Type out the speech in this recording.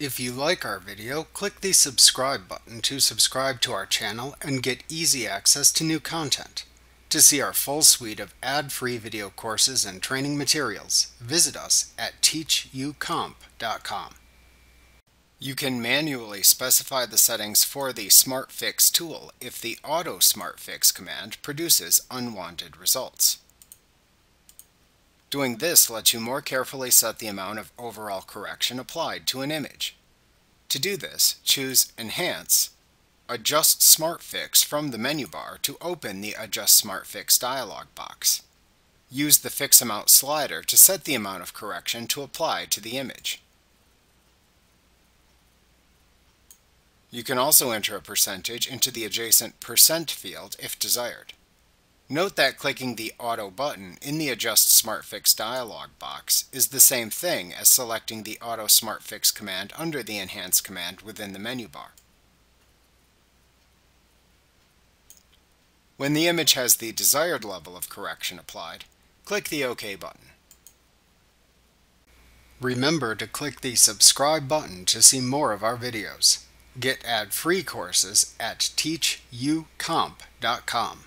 If you like our video, click the subscribe button to subscribe to our channel and get easy access to new content. To see our full suite of ad-free video courses and training materials, visit us at teachucomp.com. You can manually specify the settings for the SmartFix tool if the Auto SmartFix command produces unwanted results. Doing this lets you more carefully set the amount of overall correction applied to an image. To do this, choose Enhance, Adjust Smart Fix from the menu bar to open the Adjust Smart Fix dialog box. Use the Fix Amount slider to set the amount of correction to apply to the image. You can also enter a percentage into the adjacent percent field if desired. Note that clicking the Auto button in the Adjust SmartFix dialog box is the same thing as selecting the Auto SmartFix command under the Enhance command within the menu bar. When the image has the desired level of correction applied, click the OK button. Remember to click the subscribe button to see more of our videos. Get ad-free courses at teachucomp.com.